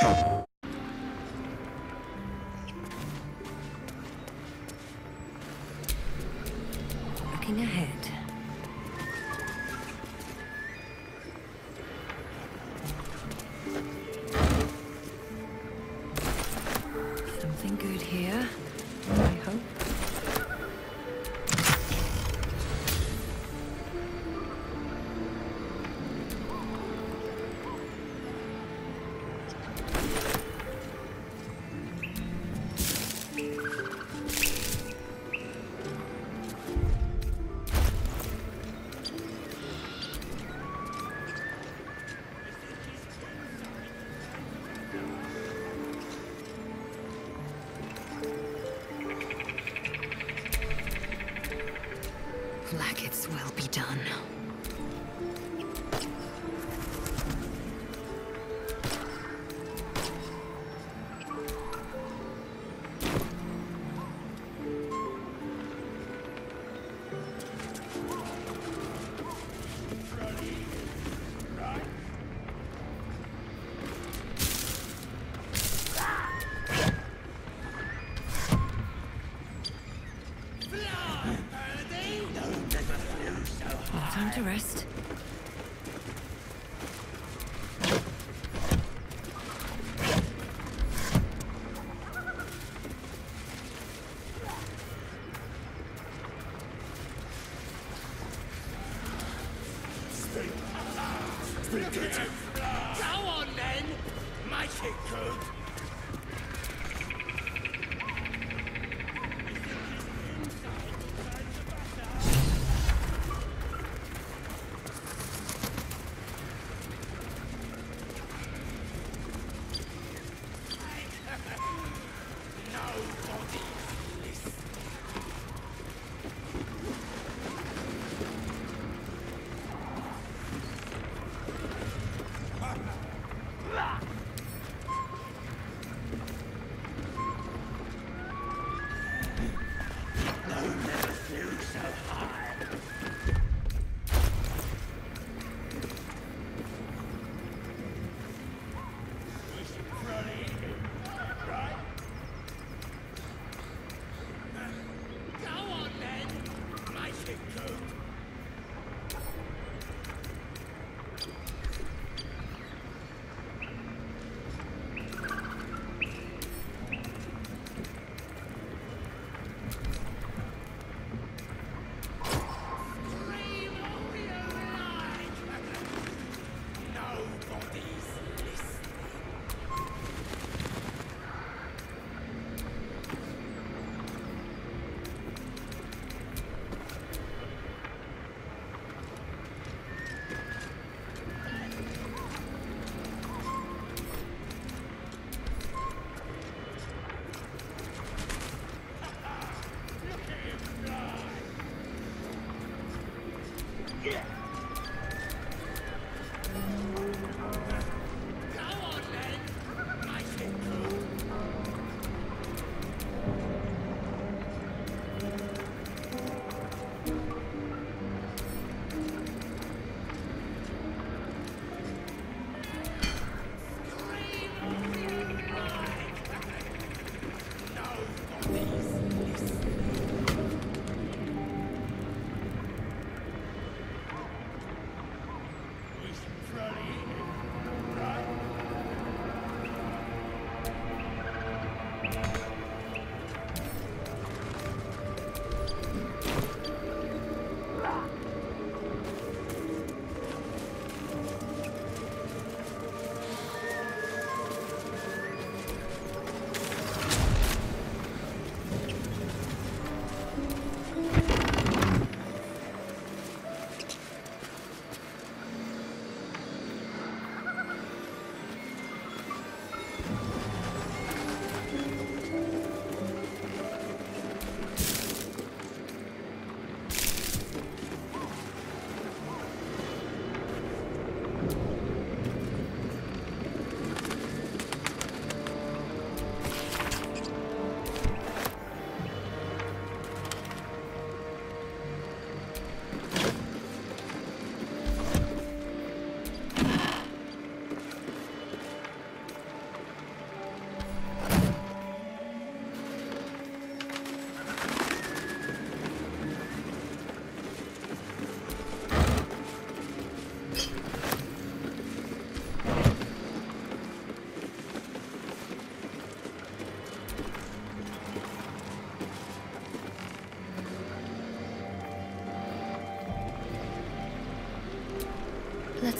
Looking ahead.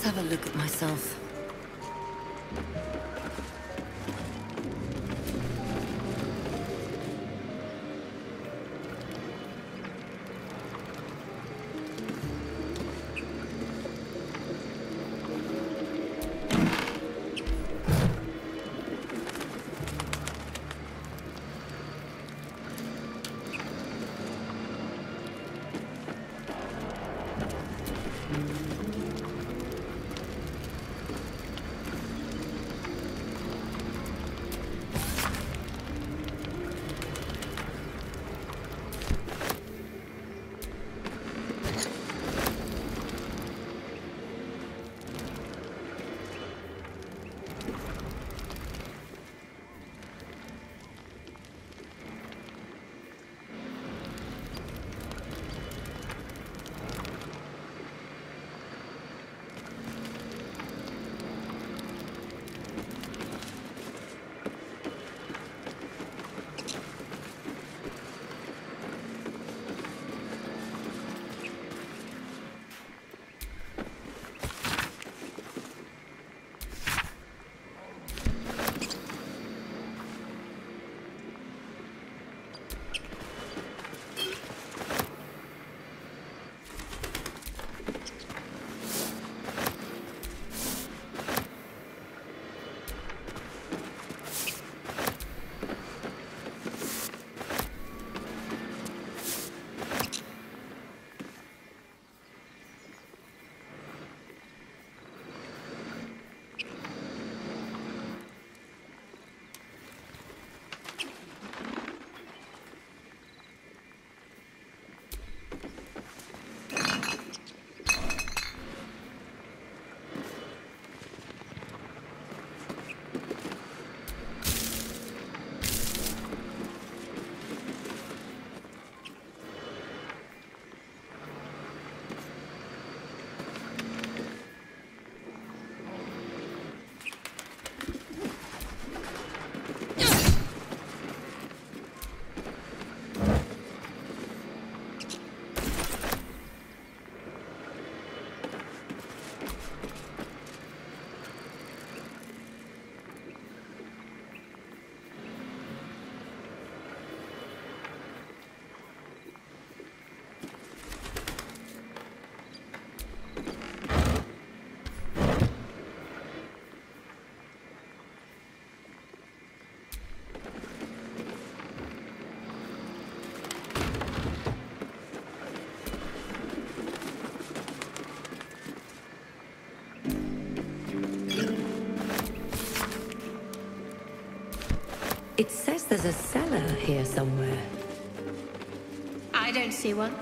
Have a look at myself. It says there's a cellar here somewhere. I don't see one.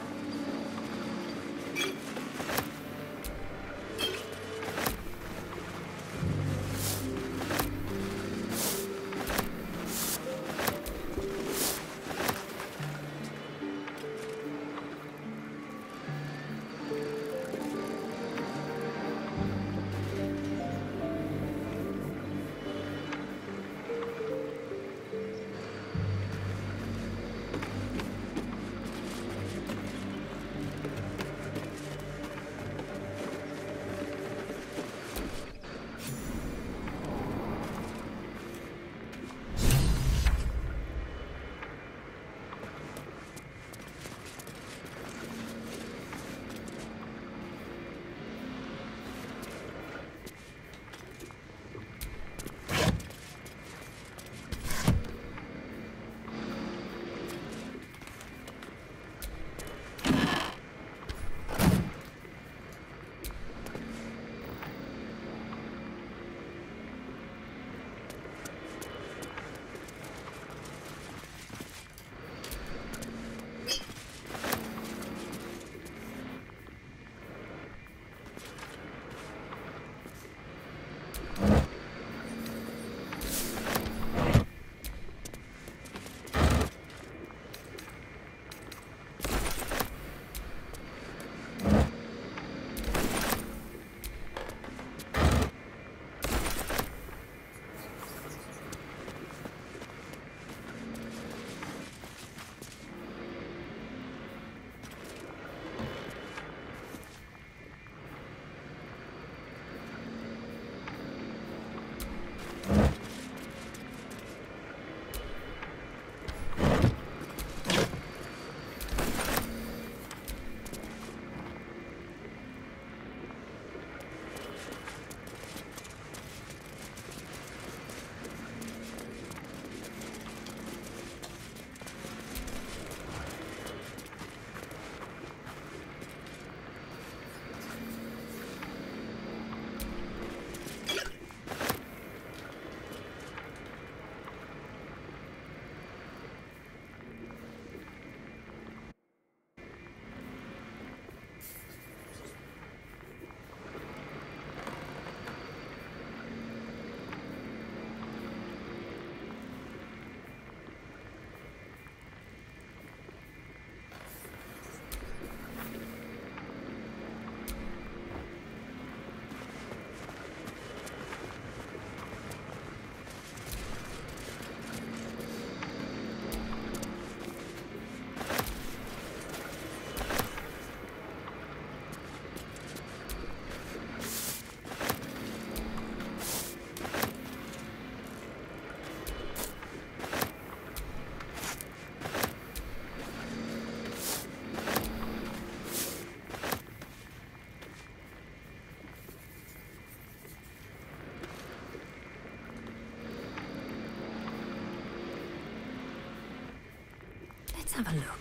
Have a look.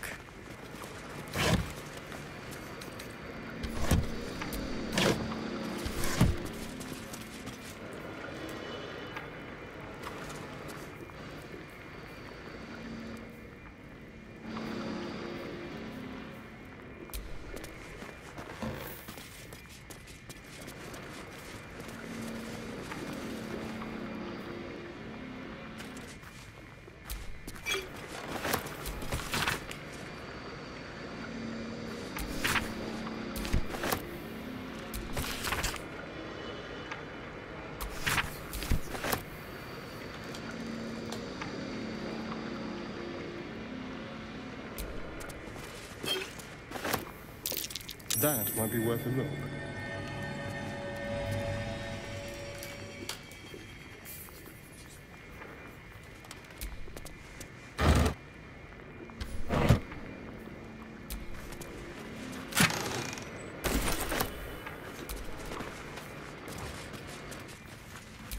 That might be worth a look.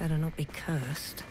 Better not be cursed.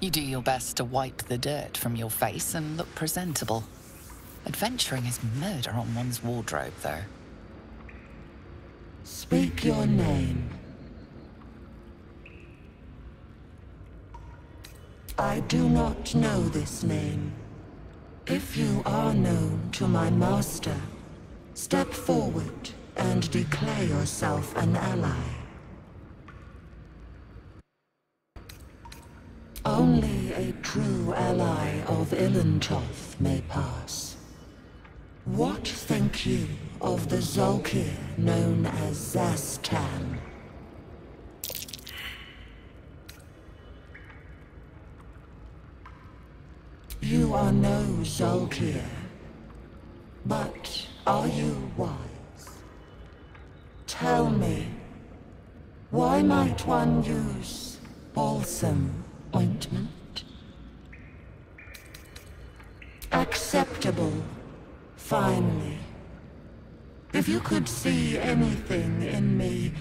You do your best to wipe the dirt from your face and look presentable. Adventuring is murder on one's wardrobe, though. Speak your name. I do not know this name. If you are known to my master, step forward and declare yourself an ally. Only a true ally of Ilantoth may pass. What think you of the Zulkir known as Szass Tam? You are no Zulkir, but are you wise? Tell me, why might one use balsam ointment? Acceptable, finally. If you could see anything in me,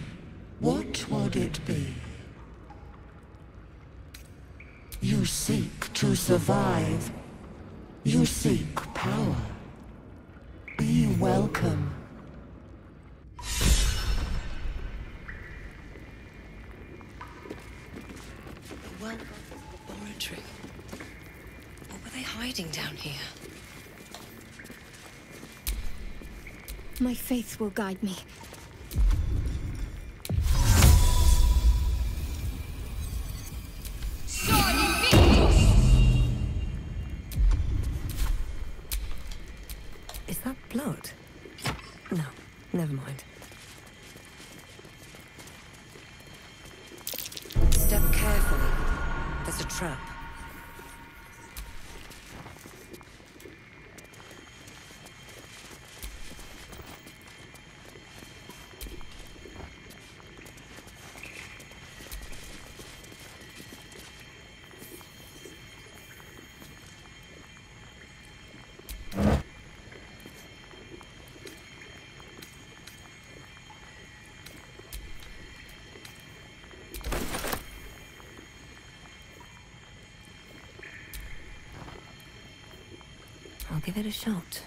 What would it be? You seek to survive. You seek power. Be welcome. Laboratory. What were they hiding down here? My faith will guide me. Give it a shot.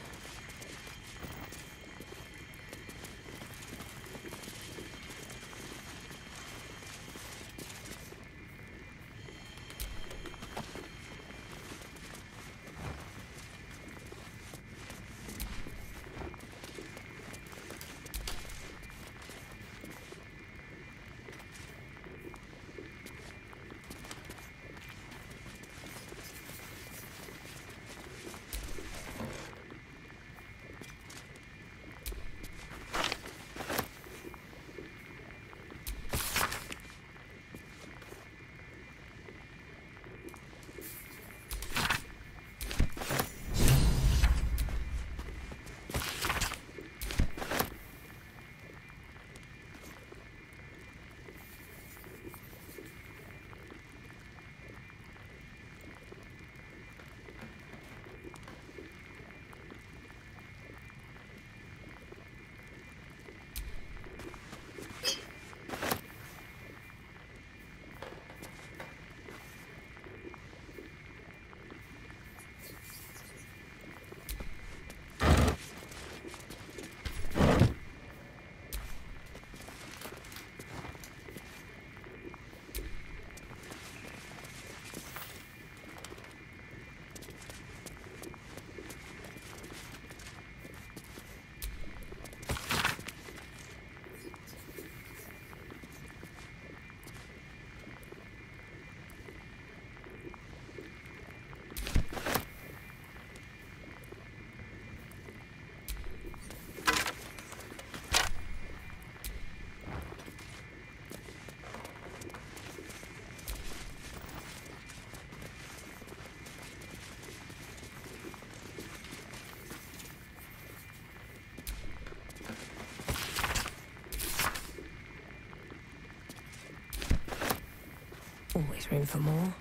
Room for more.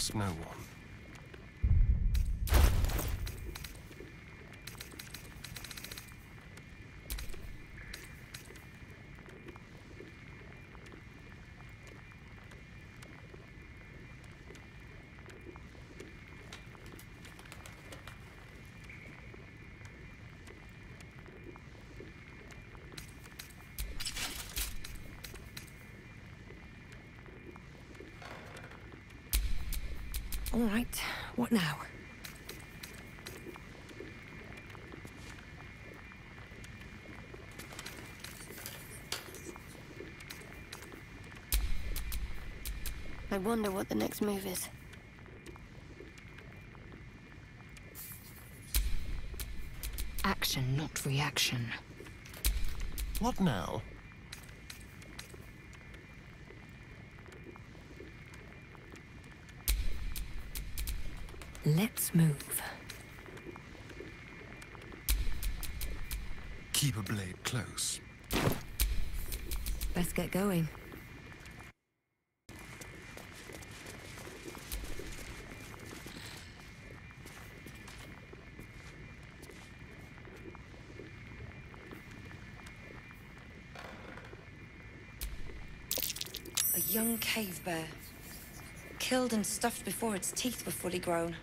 Trust no one. All right, what now? I wonder what the next move is. Action, not reaction. What now? Move. Keep a blade close. Let's get going. A young cave bear. Killed and stuffed before its teeth were fully grown.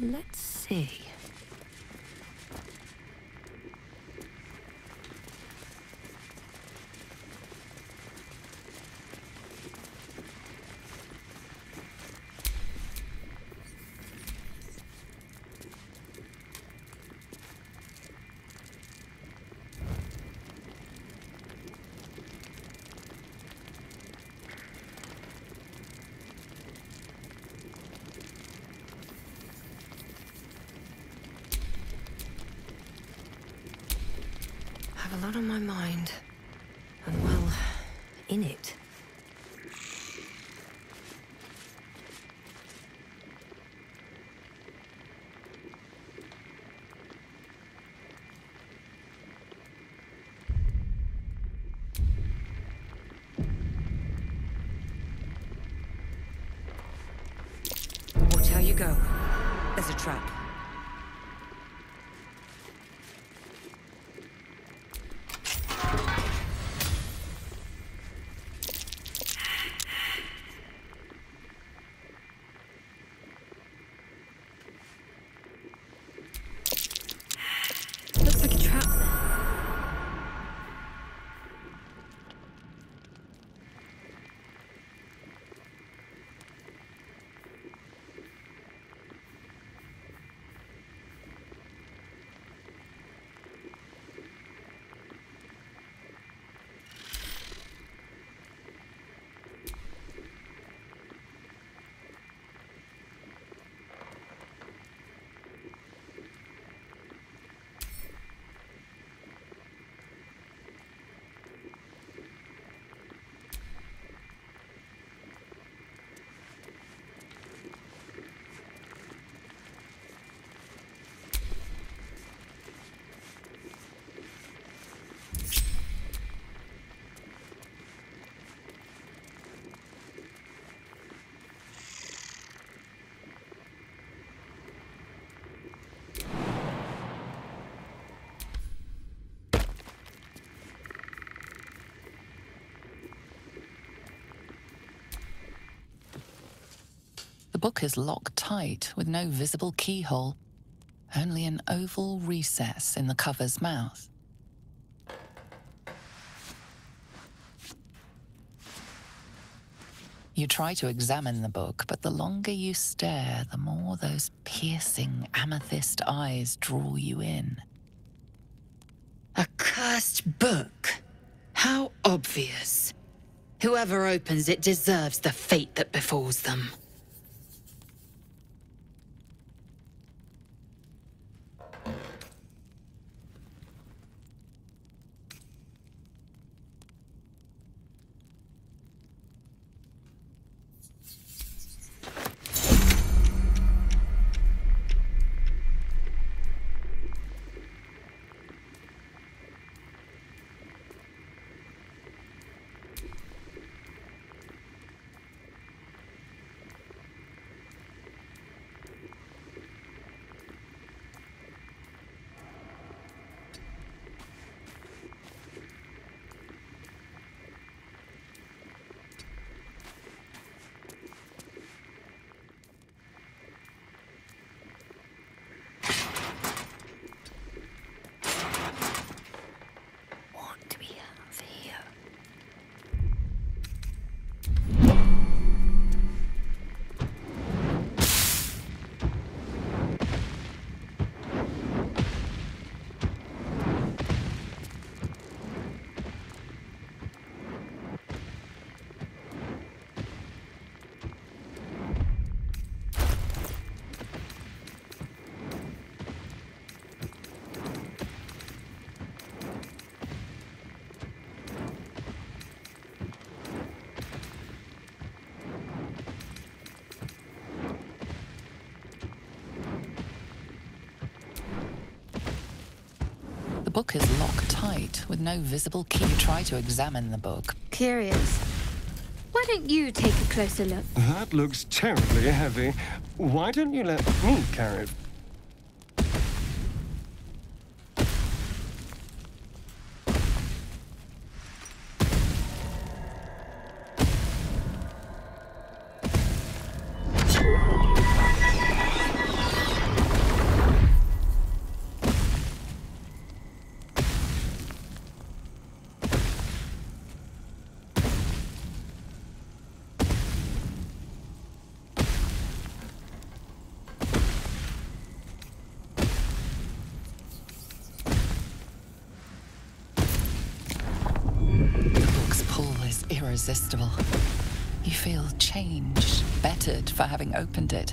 Let's see. Lot on my mind. And well, in it. Book is locked tight with no visible keyhole, only an oval recess in the cover's mouth. You try to examine the book, but the longer you stare, the more those piercing amethyst eyes draw you in. A cursed book. How obvious. Whoever opens it deserves the fate that befalls them. Book is locked tight with no visible key. You try to examine the book. Curious. Why don't you take a closer look? That looks terribly heavy. Why don't you let me carry it? Irresistible. You feel changed, bettered for having opened it.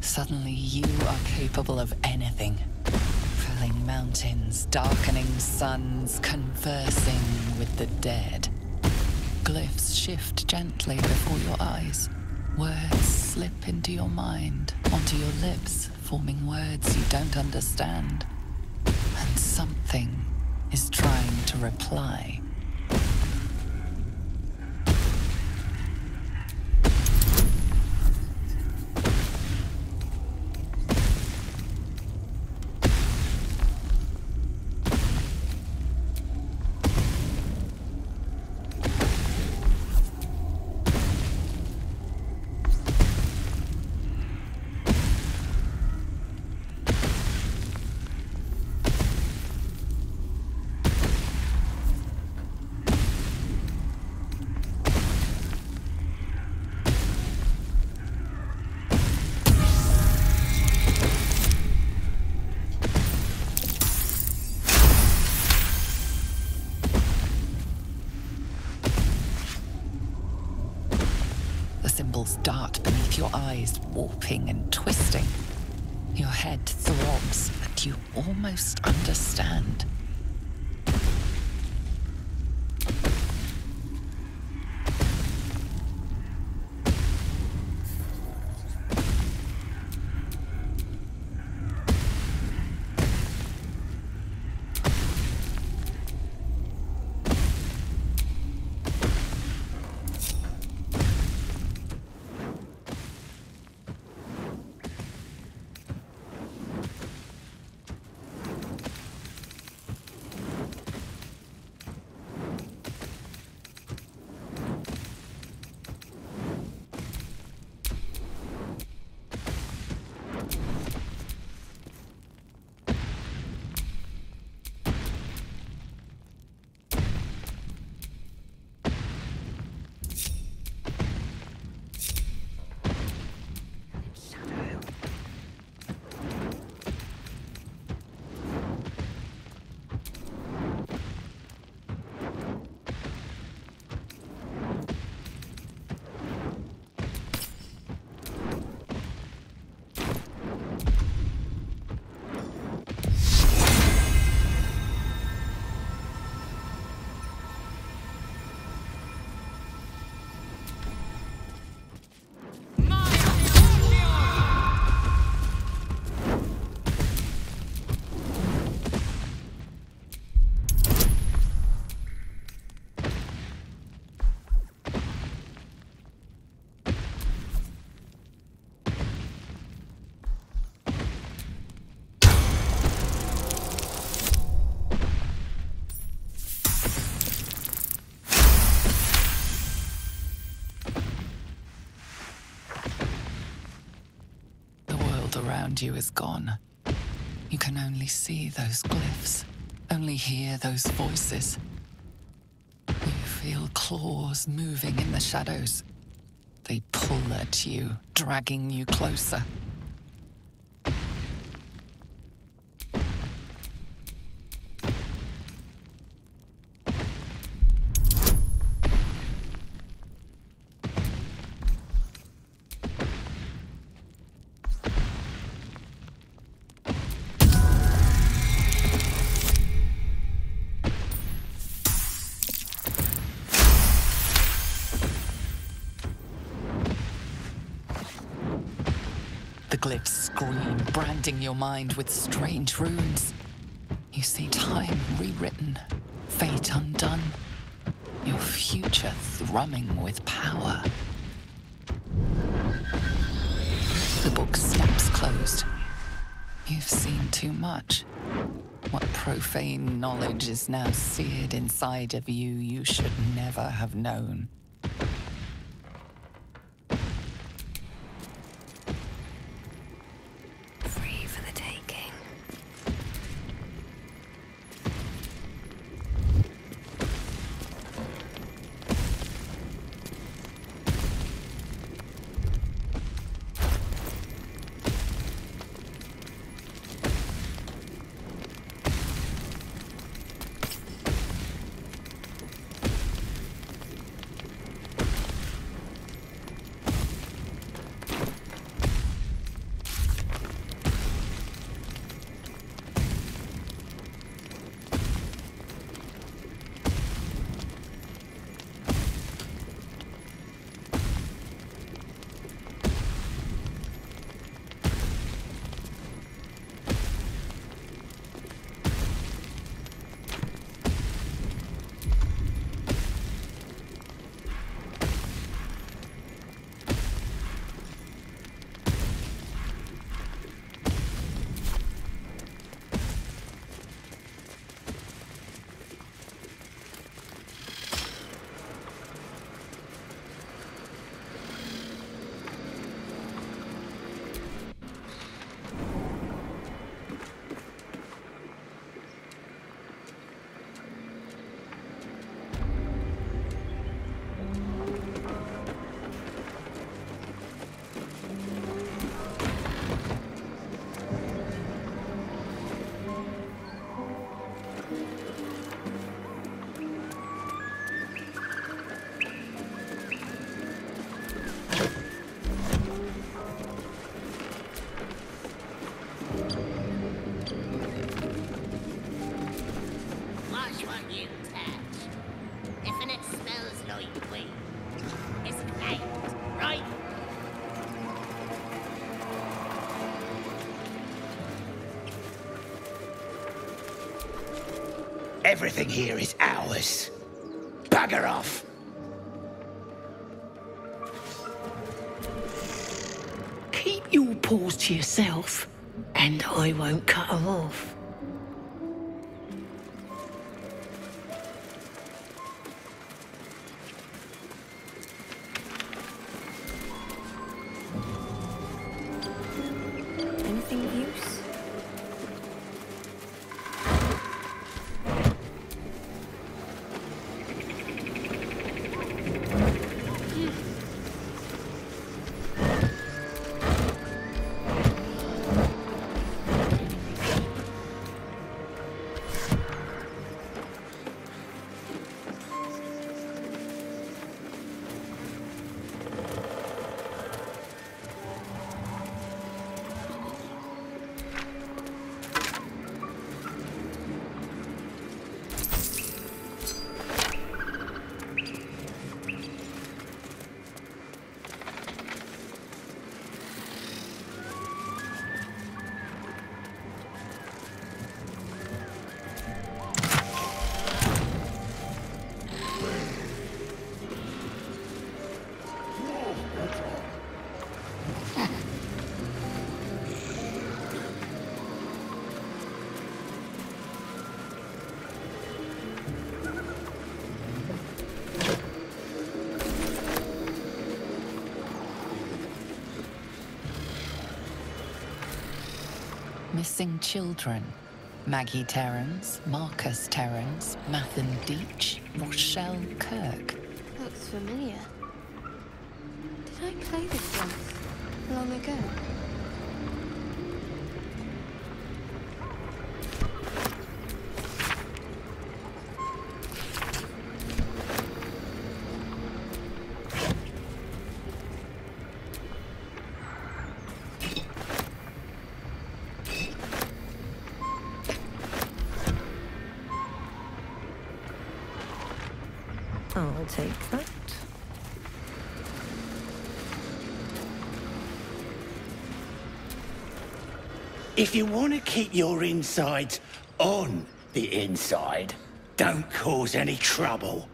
Suddenly, you are capable of anything. Felling mountains, darkening suns, conversing with the dead. Glyphs shift gently before your eyes. Words slip into your mind, onto your lips, forming words you don't understand. And something is trying to reply. Around you is gone. You can only see those glyphs, only hear those voices. You feel claws moving in the shadows. They pull at you, dragging you closer. Glyphs scream, branding your mind with strange runes. You see time rewritten, fate undone, your future thrumming with power. The book snaps closed. You've seen too much. What profane knowledge is now seared inside of you you should never have known. Everything here is ours. Bugger off. Keep your paws to yourself, and I won't cut cut 'em off. Missing children. Maggie Terrans, Marcus Terrans, Mathen Deach, Rochelle Kirk. Looks familiar. Did I play this once? Long ago? I'll take that. If you want to keep your insides on the inside, don't cause any trouble.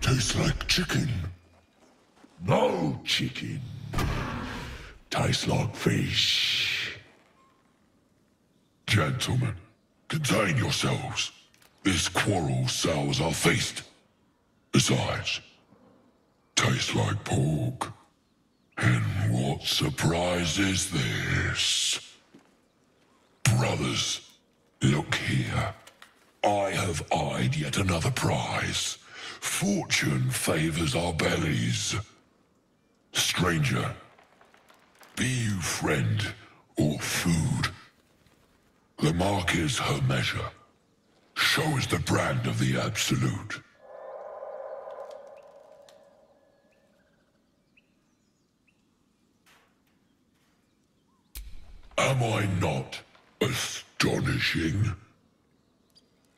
Tastes like chicken. No chicken. Tastes like fish. Gentlemen, contain yourselves. This quarrel our feast. Besides, tastes like pork. And what surprise is this? Brothers, look here. I have eyed yet another prize. Fortune favors our bellies. Stranger, be you friend or food. The mark is her measure. Show is the brand of the absolute. Am I not astonishing?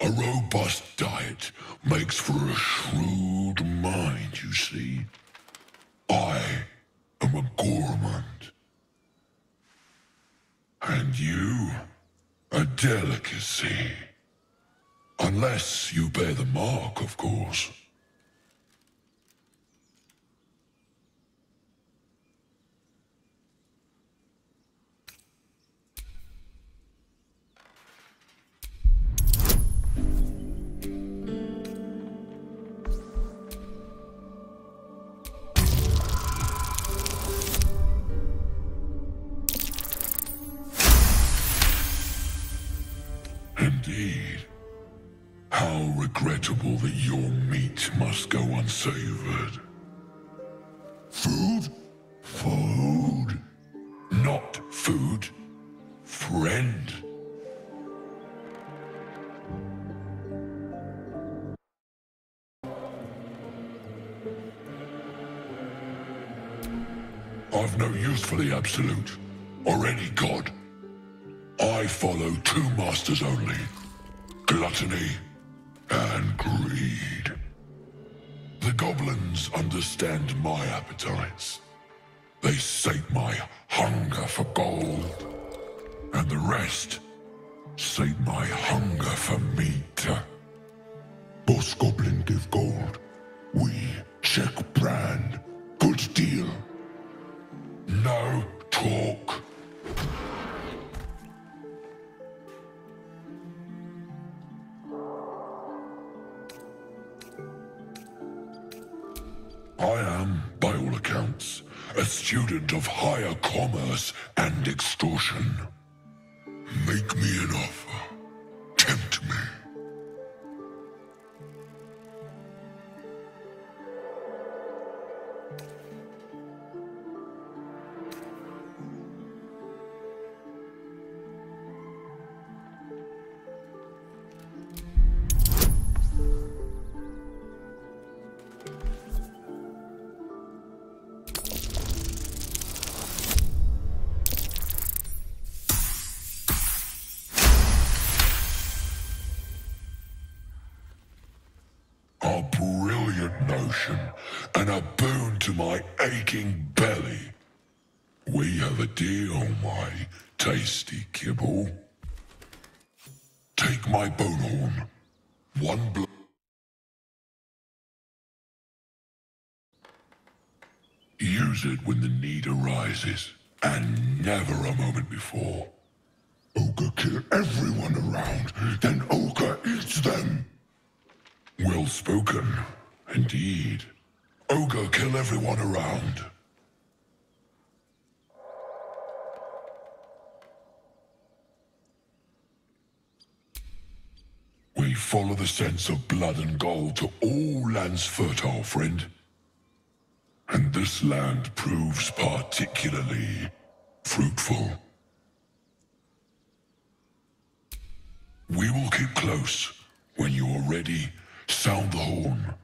A robust diet makes for a shrewd mind, you see. I am a gourmand. And you, a delicacy. Unless you bear the mark, of course. Regrettable that your meat must go unsavored. Food? Food? Not food. Friend. I've no use for the Absolute, or any god. I follow two masters only. Gluttony and greed. The goblins understand my appetites. They sate my hunger for gold. And the rest sate my hunger for meat. Boss Goblin give gold. We check brand. Good deal. No talk. Of higher commerce and extortion. Make me an offer. Tempt me. One. Use it when the need arises, and never a moment before. Ogre kill everyone around, then Ogre eats them. Well spoken, indeed. Ogre kill everyone around. We follow the sense of blood and gold to all lands fertile, friend. And this land proves particularly fruitful. We will keep close. When you are ready, sound the horn.